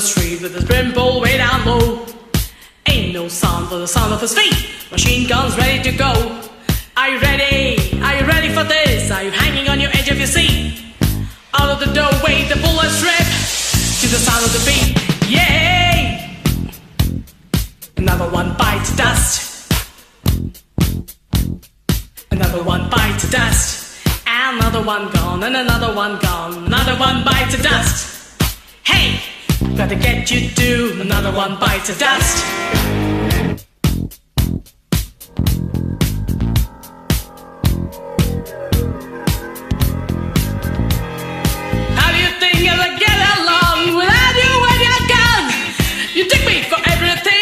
see with his brimble way down low. Ain't no sound but the sound of his feet. Machine guns ready to go. Are you ready? Are you ready for this? Are you hanging on your edge of your seat? Out of the doorway, the bullets rip to the sound of the beat. Yay! Another one bites dust. Another one bites dust. Another one gone, and another one gone. Another one bites dust. Hey! Gotta get you to another one bites of dust. How do you think I'll get along without you when you're gone? You took me for everything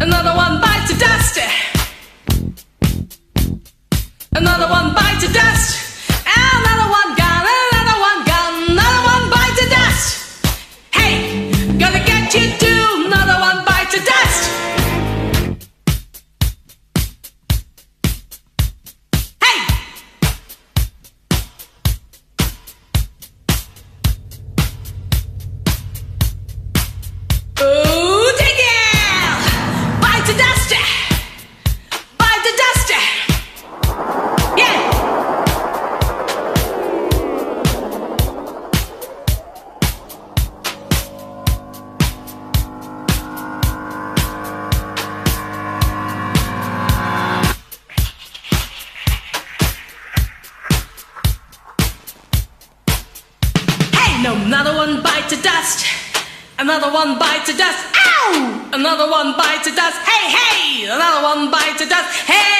Another one bites the dust. Another one bites the dust. No, another one bites the dust. Another one bites the dust. Ow! Another one bites the dust. Hey, hey! Another one bites the dust. Hey,